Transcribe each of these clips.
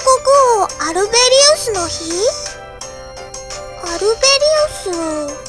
国王アルベリウスの日？アルベリウス。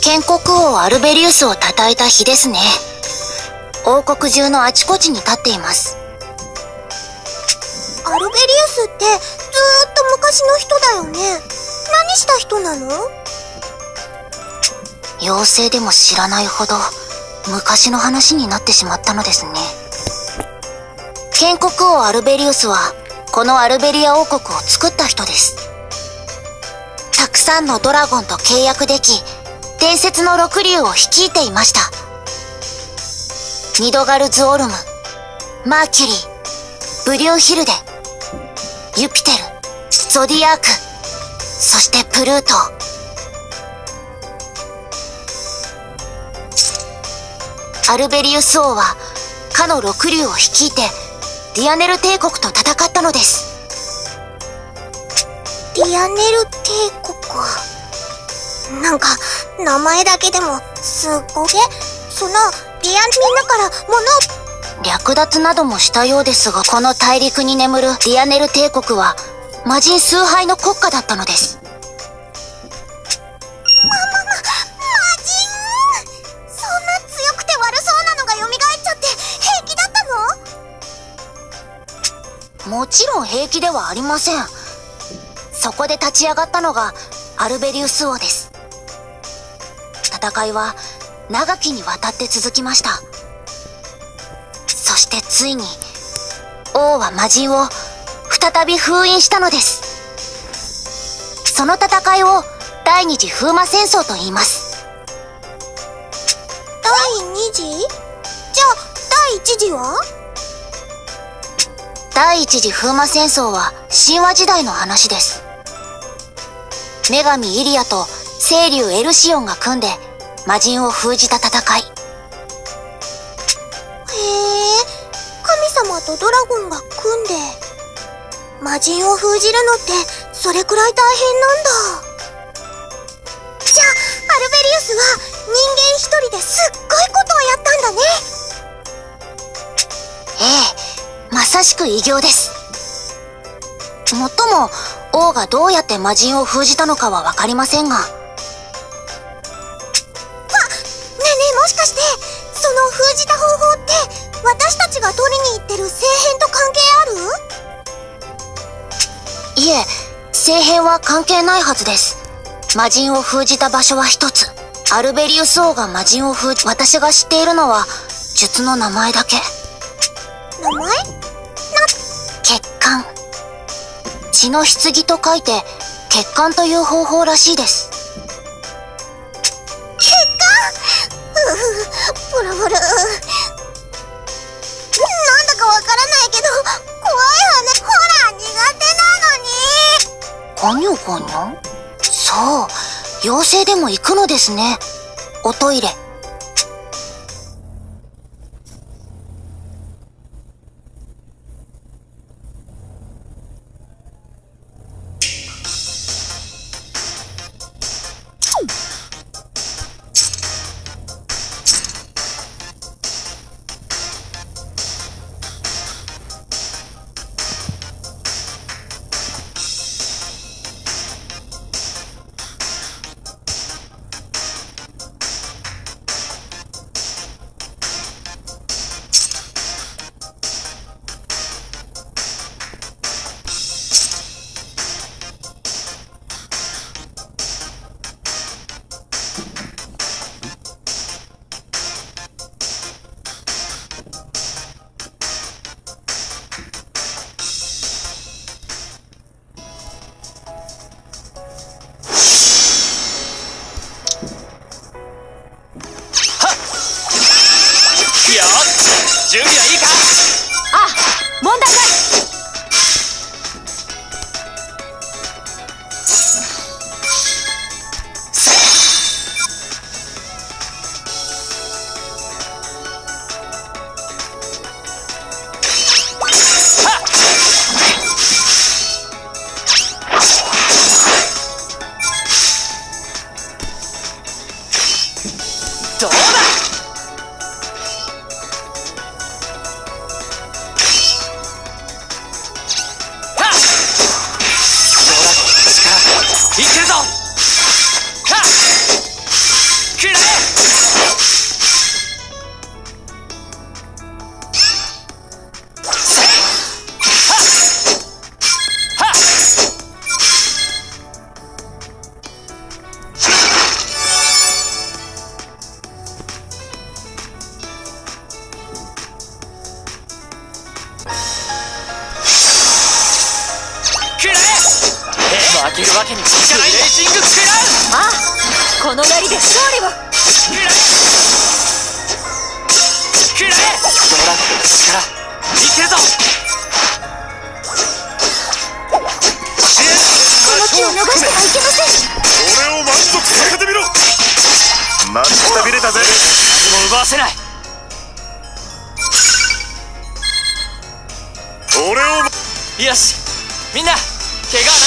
建国王アルベリウスを称えた日ですね。王国中のあちこちに立っています。アルベリウスってずーっと昔の人だよね。何した人なの？妖精でも知らないほど昔の話になってしまったのですね建国王アルベリウスはこのアルベリア王国を作った人です。たくさんのドラゴンと契約でき伝説の六竜を率いていました。ニドガルズ・オルムマーキュリーブリューヒルデユピテルゾディアークそしてプルート。アルベリウス王はかの六竜を率いてディアネル帝国と戦ったのです。ディアネル帝国なんか名前だけでもすごいそのディアみんなから物略奪などもしたようですがこの大陸に眠るディアネル帝国は魔神崇拝の国家だったのです。もちろん平気ではありません。そこで立ち上がったのがアルベリウス王です。戦いは長きにわたって続きました。そしてついに王は魔人を再び封印したのです。その戦いを第二次風魔戦争と言います。第二次？じゃあ第一次は？第一次風魔戦争は神話時代の話です。女神イリアと清流エルシオンが組んで魔人を封じた戦い。へえ神様とドラゴンが組んで魔人を封じるのってそれくらい大変なんだ。じゃあアルベリウスは人間一人ですっごいことをやったんだね。ええまさしく偉業です。もっとも王がどうやって魔人を封じたのかは分かりませんが。ねえねえもしかしてその封じた方法って私たちが取りに行ってる聖変と関係ある？いえ聖変は関係ないはずです。魔人を封じた場所は一つ。アルベリウス王が魔人を封じ私が知っているのは術の名前だけ。名前？血管血の棺と書いて血管という方法らしいです。血管？ううブルブルなんだかわからないけど怖い話ほら苦手なのに。ゴニョゴニョそう。妖精でも行くのですね。おトイレどうだ？食らえ負けるわけにいかないレーシングクラああこのなりで勝利をウ食らえドラゴンの力見てるぞこの機を逃しては。いけません俺を満足させてみろ待ちくたびれたぜ何も奪わせない俺をよしみんな怪我はな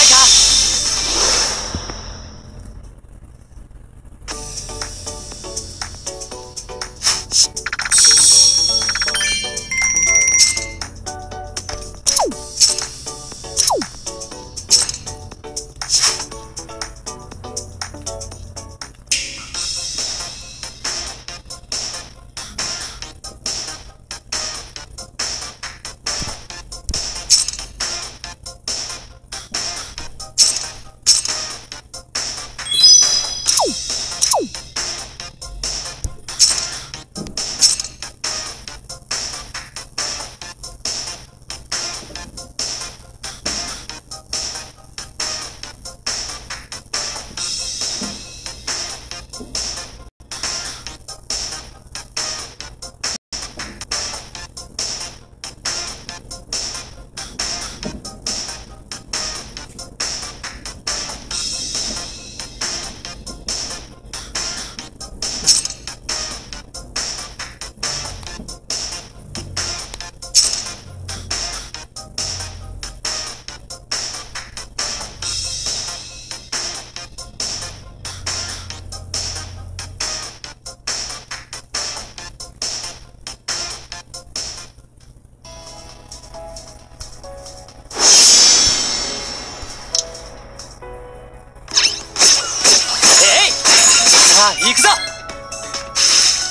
行くぞ。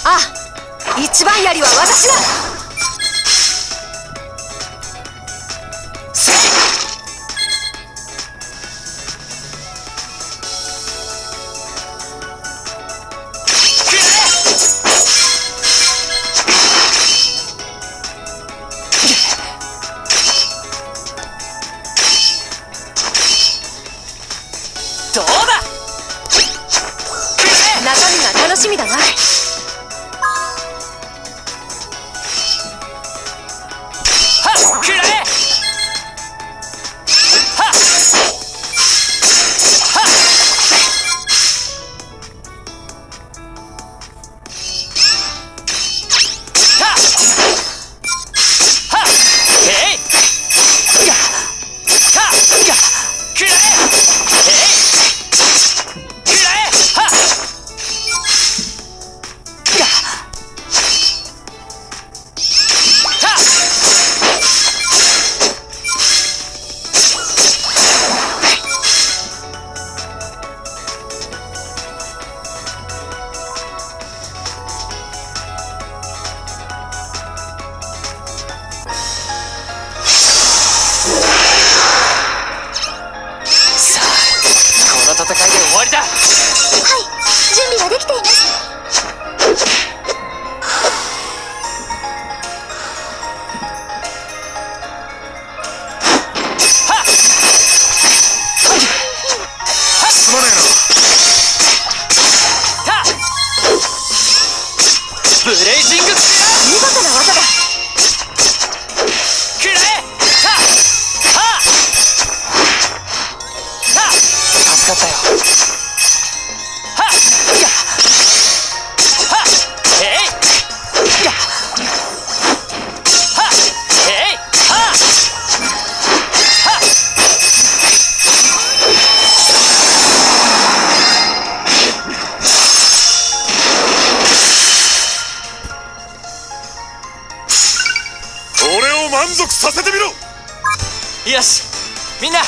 ああ一番槍は私だ。Yeah. させてみろ。よしみんな